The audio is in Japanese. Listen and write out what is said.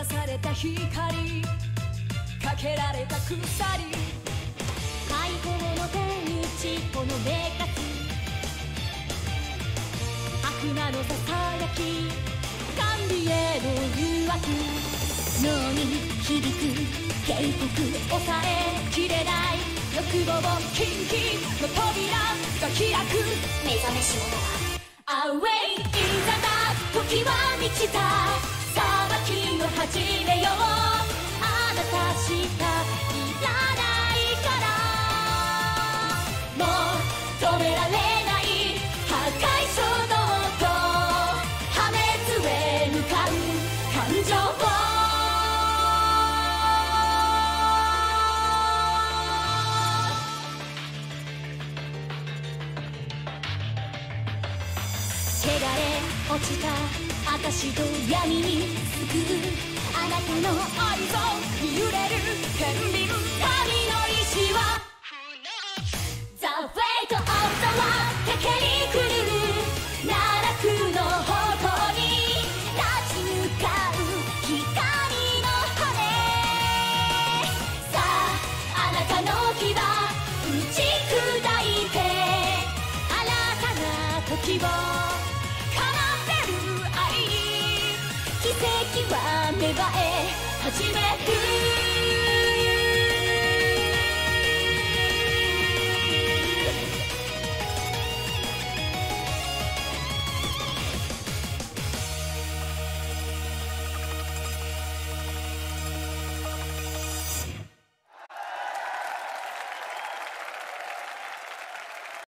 閉ざされた光かけられた鎖。解放の手口このめかつ悪魔のささやき管理への誘惑。脳に響く警告抑えきれない。欲望キンキンの扉が開く。目覚めし者はアウェイいざだ時は満ちた。汚れ落ちた証と闇に救うあなたの愛憎に揺れる天秤神の意志は The fate of the one 駆けに来る奈落の方向に立ち向かう光の羽さああなたの牙打ち砕いて新たな時を。奇跡は芽生え始める